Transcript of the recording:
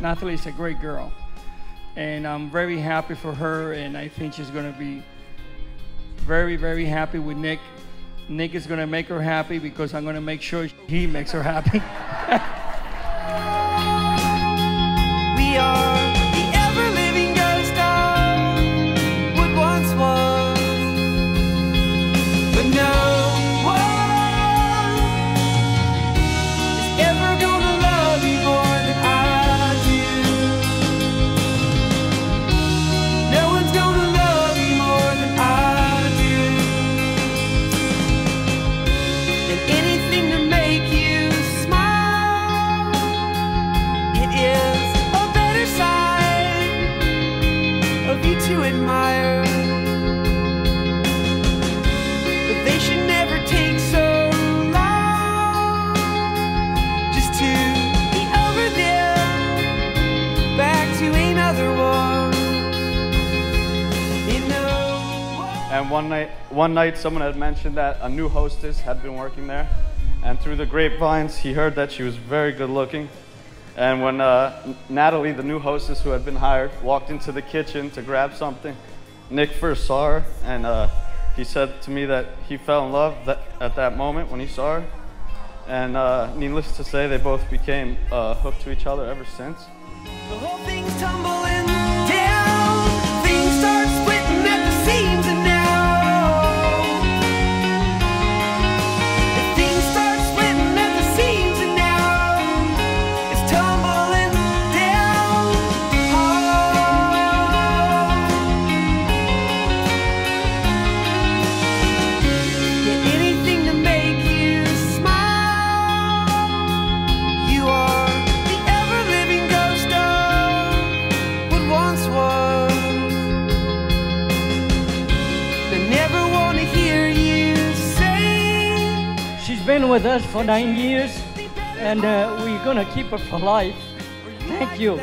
Nathalie is a great girl, and I'm very happy for her, and I think she's gonna be very, very happy with Nick. Nick is gonna make her happy because I'm gonna make sure he makes her happy. anything And one night, one night, someone had mentioned that a new hostess had been working there, and through the grapevines, he heard that she was very good looking. And when uh, Nathalie, the new hostess who had been hired, walked into the kitchen to grab something, Nick first saw her, and uh, he said to me that he fell in love that, at that moment when he saw her. And uh, needless to say, they both became uh, hooked to each other ever since. Been with us for nine years, and uh, we're gonna keep it for life. Thank you.